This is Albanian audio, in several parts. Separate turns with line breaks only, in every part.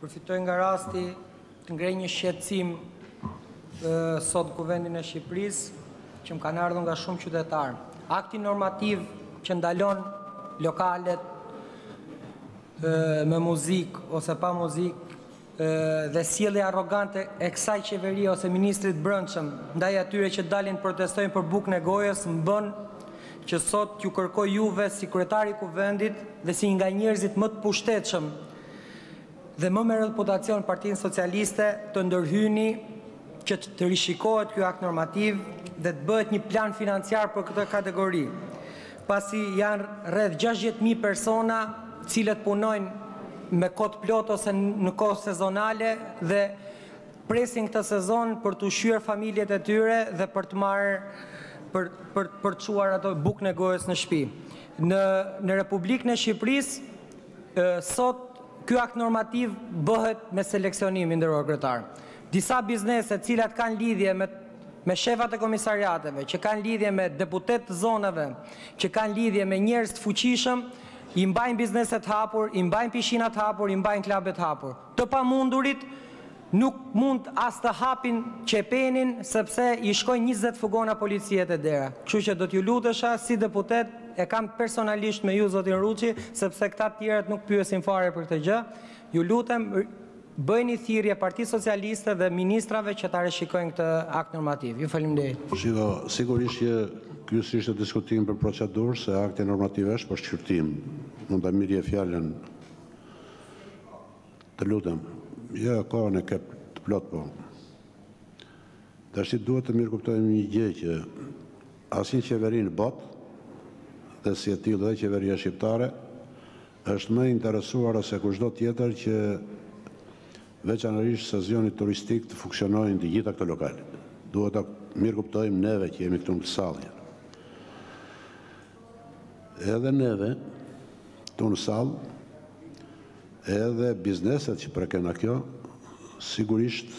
Përfitoj nga rasti të ngrej një shqetësim sot në Kuvendin e Shqipërisë, që më kanë ardhur nga shumë qytetarë. Akti normativ që ndalon lokalet me muzikë ose pa muzikë dhe sjellja arrogante e kësaj qeverie ose ministrit të Brendshëm ndaj atyre që dalin protestojnë për bukën e gojës më bën që sot t'ju kërkoj juve si kryetar i Kuvendit dhe si një nga njerëzit më të pushtetshëm Dhe më me reputacion Partinë Socialiste të ndërhyni që të rishikohet ky akt normativ dhe të bëhet një plan financiar për këtë kategori, pasi janë rreth gjashtëdhjetë mijë persona të cilët punojnë me kohë të plotë ose në kohë sezonale dhe presin këtë sezon për të ushqyer familjet e tyre dhe për të marrë për për për të çuar atë bukën e gojës në shpi. Në në Republikën e Shqipërisë Sot ky akt normativ bëhet me seleksionim, nderuar kryetar. Disa biznese të cilat kanë lidhje me me shefat e komisariateve, që kanë lidhje me deputetë të zonave, që kanë lidhje me njerëz të fuqishëm, i mbajnë bizneset hapur, i mbajnë pishinat hapur, i mbajnë klabet hapur. Të pamundurit nuk mund as të hapin qepenin sepse i shkojnë njëzet furgona policie te dera. Kështu që do t'ju lutesha si deputet e kam personalisht me ju zotin Ruçi sepse këta tjerët nuk pyesin fare për këtë gjë, ju lutem bëjni thirrje Partisë Socialiste dhe ministrave që ta rishikojnë këtë akt normativ. Ju faleminderit.
Shiko, sigurisht që ky s'ishte diskutim për procedurë se akti normativ është për shqyrtim. Mund ta merrje fjalën. Të lutem, jo, kohën e ke të plot po. Tashti duhet të mirëkuptojmë një gjë që asnjë qeveri në botë dhe si e tillë edhe qeveria shqiptare është më e interesuara se kushdo tjetër që veçanërisht sezonit turistik të funksionojnë të gjitha këto lokale. Duhet ta mirëkuptojmë neve që jemi këtu në këtë sallë. Edhe neve, këtu në sallë, edhe bizneset që preken nga kjo, sigurisht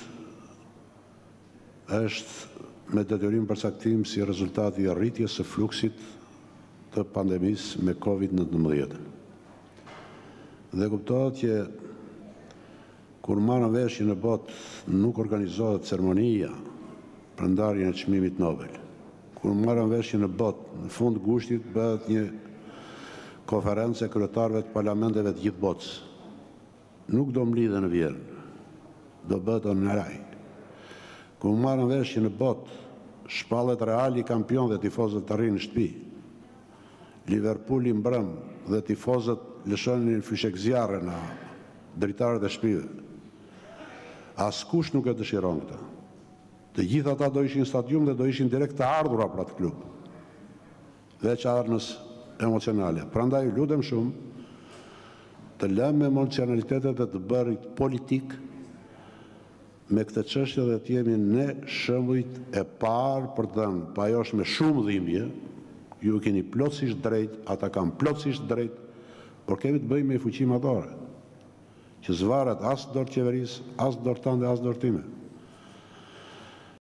është me detyrim përcaktim si rezultat i rritjes së fluksit të pandemisë me Covid nëntëmbëdhjetë. Dhe kuptohet që Kur marrim vesh që në botë nuk organizohet ceremonia për ndarjen e çmimit Nobel. Kur marrim vesh që në botë, në fund gushtit bëhet një konferencë e kryetarëve të parlamenteve të gjithë botës. Nuk do mblidhen në Vjenë. Do bëhet online. Kur marrim vesh që në botë, shpallet Reali kampion dhe tifozët të rrinë në shtëpi. Liverpuli mbrëmë dhe tifozët lëshonin fyshekzjarre në dritarët e shpive. Askush nuk e dëshiron këtë. Të gjithë ata do ishin në stadium dhe do ishin direkt të ardhura për atë klub, veç armës emocionale. Prandaj ju lutem shumë, të lëmë emocionalitetet dhe të bërit politikë Me këtë çështje dhe të jemi ne shembujt e parë për të dhënë, po ajo është me shumë dhimbje, ju e keni plotësisht drejt, ata kanë plotësisht drejt, por kemi të bëjmë me fuqi madhore, që s'varet as në dorë të qeverisë, as në dorë tënde, as në dorë time.